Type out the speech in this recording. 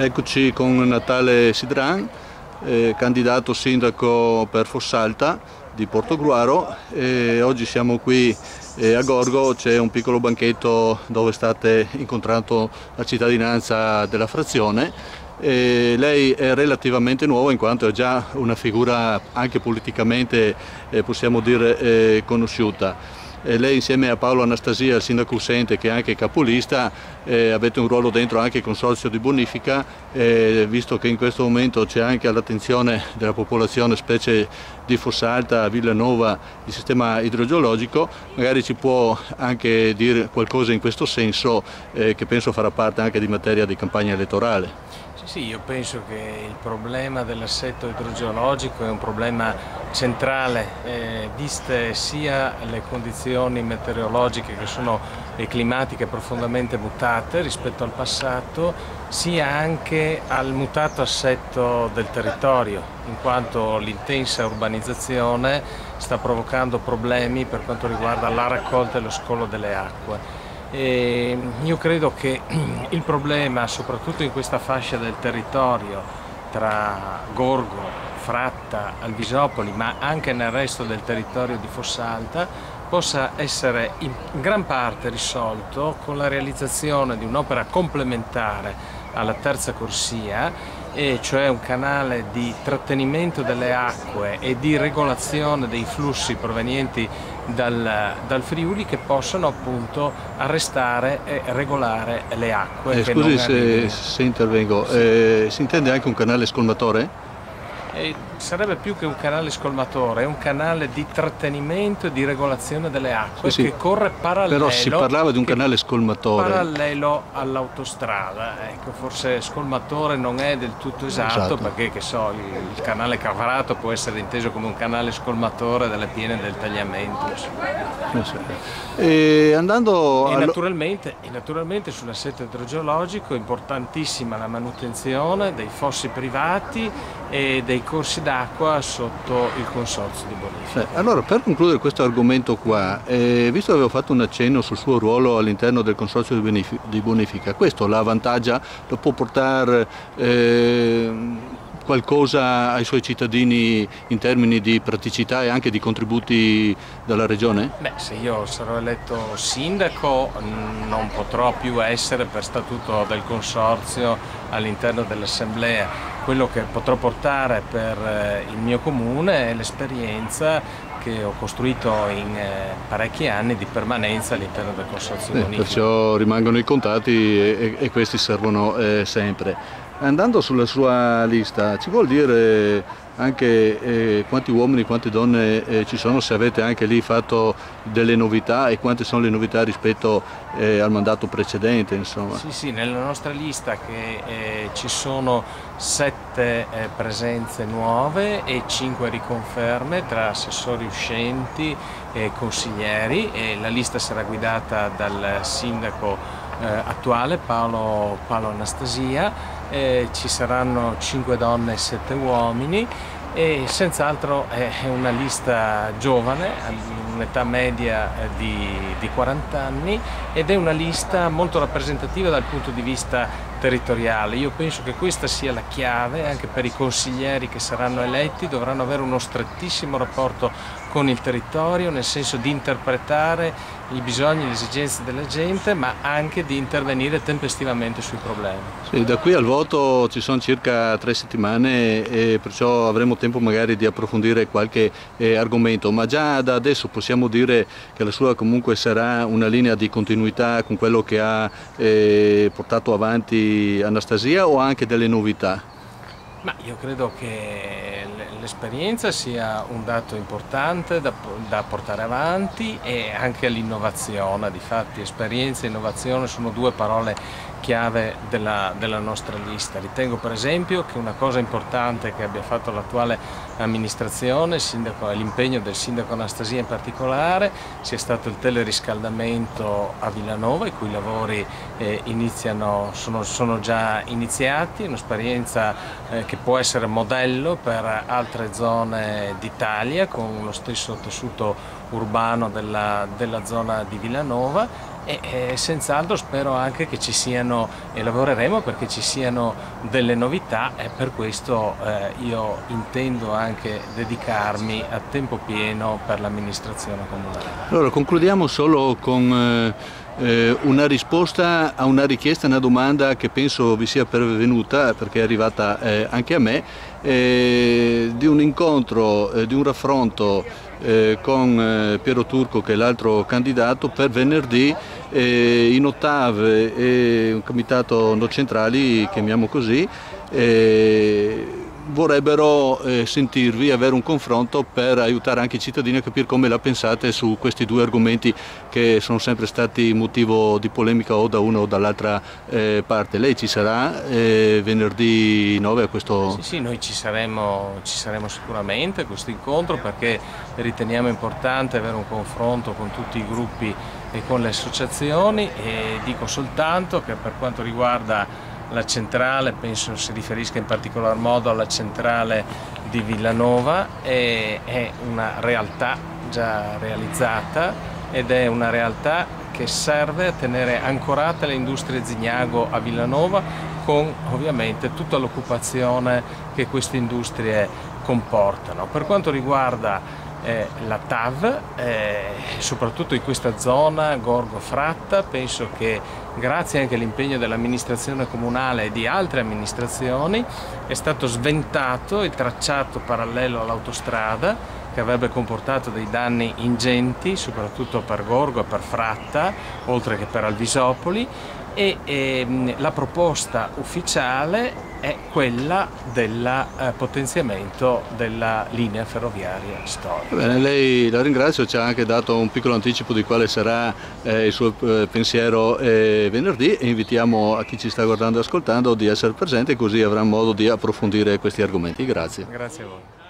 Eccoci con Natale Sidran, eh, candidato sindaco per Fossalta di Portogruaro e oggi siamo qui eh, a Gorgo, c'è un piccolo banchetto dove state incontrando la cittadinanza della frazione. E lei è relativamente nuova in quanto è già una figura anche politicamente eh, possiamo dire eh, conosciuta eh, lei insieme a Paolo Anastasia, il sindaco uscente che è anche capolista, eh, avete un ruolo dentro anche il consorzio di bonifica, eh, visto che in questo momento c'è anche all'attenzione della popolazione, specie di Fossalta, Villanova, il sistema idrogeologico, magari ci può anche dire qualcosa in questo senso eh, che penso farà parte anche di materia di campagna elettorale. Sì, io penso che il problema dell'assetto idrogeologico è un problema centrale, eh, viste sia le condizioni meteorologiche che sono e climatiche profondamente mutate rispetto al passato, sia anche al mutato assetto del territorio, in quanto l'intensa urbanizzazione sta provocando problemi per quanto riguarda la raccolta e lo scolo delle acque. E io credo che il problema, soprattutto in questa fascia del territorio, tra Gorgo, Fratta, Alvisopoli, ma anche nel resto del territorio di Fossalta, possa essere in gran parte risolto con la realizzazione di un'opera complementare alla terza corsia e cioè un canale di trattenimento delle acque e di regolazione dei flussi provenienti dal, dal Friuli che possano appunto arrestare e regolare le acque. Eh, scusi se, se, intervengo, sì. eh, si intende anche un canale scolmatore? E sarebbe più che un canale scolmatore, è un canale di trattenimento e di regolazione delle acque sì, sì. che corre parallelo. Però si parlava di un canale scolmatore. Parallelo all'autostrada. Ecco, forse scolmatore non è del tutto esatto, esatto. perché che so, il, il, canale cavato può essere inteso come un canale scolmatore delle piene del tagliamento. E andando e naturalmente, e naturalmente sull'assetto idrogeologico è importantissima la manutenzione dei fossi privati e dei corsi d'acqua sotto il consorzio di bonifica. Allora, per concludere questo argomento qua, eh, visto che avevo fatto un accenno sul suo ruolo all'interno del consorzio di bonifica, di bonifica, questo la avvantaggia, lo può portare eh, qualcosa ai suoi cittadini in termini di praticità e anche di contributi dalla Regione? Beh, se io sarò eletto sindaco non potrò più essere per statuto del consorzio all'interno dell'Assemblea. Quello che potrò portare per eh, il mio comune è l'esperienza che ho costruito in eh, parecchi anni di permanenza all'interno del consorzio sì, Perciò rimangono i contatti e, e questi servono eh, sempre. Andando sulla sua lista, ci vuol dire anche eh, quanti uomini, quante donne eh, ci sono, se avete anche lì fatto delle novità e quante sono le novità rispetto eh, al mandato precedente? Insomma. Sì, sì, nella nostra lista che, eh, ci sono sette eh, presenze nuove e cinque riconferme tra assessori uscenti e consiglieri e la lista sarà guidata dal sindaco eh, attuale Paolo, Paolo Anastasia eh, ci saranno 5 donne e 7 uomini e senz'altro è una lista giovane, un'età media eh, di, di 40 anni ed è una lista molto rappresentativa dal punto di vista territoriale. Io penso che questa sia la chiave anche per i consiglieri che saranno eletti, dovranno avere uno strettissimo rapporto con il territorio, nel senso di interpretare i bisogni e le esigenze della gente, ma anche di intervenire tempestivamente sui problemi. Sì, da qui al voto ci sono circa tre settimane e perciò avremo tempo magari di approfondire qualche eh, argomento, ma già da adesso possiamo dire che la sua comunque sarà una linea di continuità con quello che ha eh, portato avanti Anastasia o anche delle novità? Ma io credo che l'esperienza sia un dato importante da, da portare avanti e anche l'innovazione, difatti esperienza e innovazione sono due parole chiave della, della, nostra lista. Ritengo per esempio che una cosa importante che abbia fatto l'attuale amministrazione l'impegno del sindaco Anastasia in particolare sia stato il teleriscaldamento a Villanova i cui lavori eh, iniziano, sono, sono, già iniziati, un'esperienza eh, che può essere modello per altre zone d'Italia con lo stesso tessuto urbano della, della zona di Villanova e eh, senz'altro spero anche che ci siano e lavoreremo perché ci siano delle novità e per questo eh, io intendo anche dedicarmi a tempo pieno per l'amministrazione comunale. Allora concludiamo solo con eh, una risposta a una richiesta, una domanda che penso vi sia pervenuta perché è arrivata eh, anche a me, eh, di un incontro, eh, di un raffronto eh, con eh, Piero Turco che è l'altro candidato per venerdì eh, in ottave e un comitato no centrali, chiamiamo così, vorrebbero eh, sentirvi, avere un confronto per aiutare anche i cittadini a capire come la pensate su questi due argomenti che sono sempre stati motivo di polemica o da una o dall'altra eh, parte. Lei ci sarà eh, venerdì 9 a questo... Sì, sì, noi ci saremo, ci saremo sicuramente a questo incontro perché riteniamo importante avere un confronto con tutti i gruppi e con le associazioni e dico soltanto che per quanto riguarda la centrale, penso si riferisca in particolar modo alla centrale di Villanova, è, è una realtà già realizzata ed è una realtà che serve a tenere ancorate le industrie Zignago a Villanova con ovviamente tutta l'occupazione che queste industrie comportano. Per quanto riguarda la TAV, eh, soprattutto in questa zona Gorgo-Fratta, penso che grazie anche all'impegno dell'amministrazione comunale e di altre amministrazioni è stato sventato il tracciato parallelo all'autostrada che avrebbe comportato dei danni ingenti soprattutto per Gorgo e per Fratta oltre che per Alvisopoli. E ehm, la proposta ufficiale è quella del eh, potenziamento della linea ferroviaria storica. Bene, lei la ringrazio, ci ha anche dato un piccolo anticipo di quale sarà eh, il suo eh, pensiero eh, venerdì e invitiamo a chi ci sta guardando e ascoltando di essere presente così avrà modo di approfondire questi argomenti. Grazie. Grazie a voi.